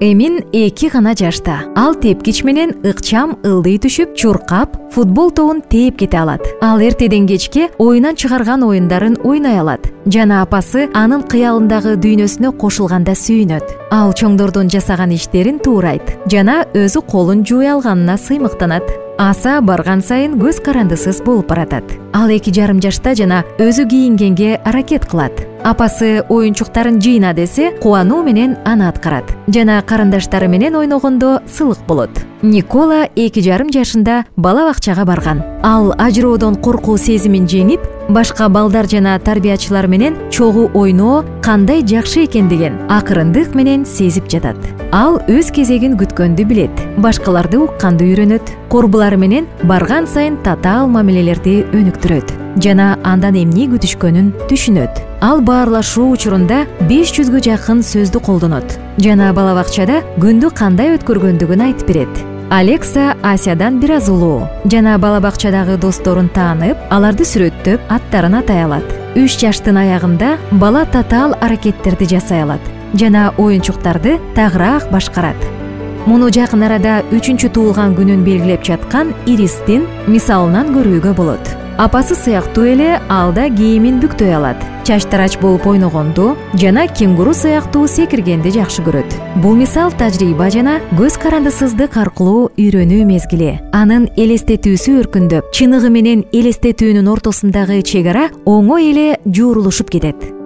эмин эки гана жашта. Ал тепкич менен ыкчам ылдый түшүп чуркап футбол тобун тээп кете алат. Ал эртеден кечке оюнан чыгарган оюндарын ойной алат. Жана апасы анын кыялындагы дүйнөсүнө кошулганда сүйүнөт. Ал чоңдордун жасаган иштерин туурайт. Жана өзү колун жууй алганына сыймыктанат. Аса барган сайын көз карандысыз болуп баратат. Ал эки жарым жашта жана өзү кийингенге аракет кылат апасы оюнчуктарын жыйна десе кубануу менен аны аткарат. Жана карындаштары менен ойногондо сылык болот. Никола эки жарым жашында бала бакчага барган. Ал ажыроодон коркуу сезимин жеңип башка балдар жана тарбиячылар менен чогуу ойноо кандай жакшы экендигин акырындык менен сезип жатат ал өз кезегин күткөндү билет. Башкаларды укканды үйрөнөт. Корбулары менен барган сайын татаал мамилелерди өнүктүрөт. Жана андан эмне күтүшкөнүн түшүнөт. Ал баарлашуу учурунда беш жүзгө жакын сөздү колдонот. Жана бала бакчада күндү кандай өткөргөндүгүн айтып берет. Алекса асиядан бир аз улуу. Жана бала бакчадагы досторун таанып аларды сүрөттөп аттарын атай алат. Үч жаштын аягында бала татаал аракеттерди жасай алат жана оюнчуктарды тагыраак башкарат. Муну жакын арада үчүнчү туулган күнүн белгилеп жаткан иристин мисалынан көрүүгө болот. Апасы сыяктуу эле ал да кийимин бүктөй алат. Чач тарач болуп ойногонду жана кенгуру сыяктуу секиргенди жакшы көрөт. Бул мисал тажрыйба жана көз карандысыздык аркылуу үйрөнүү мезгили. Анын элестетүүсү өркүндөп чыныгы менен элестетүүнүн ортосундагы чек ара оңой эле жуурулушуп кетет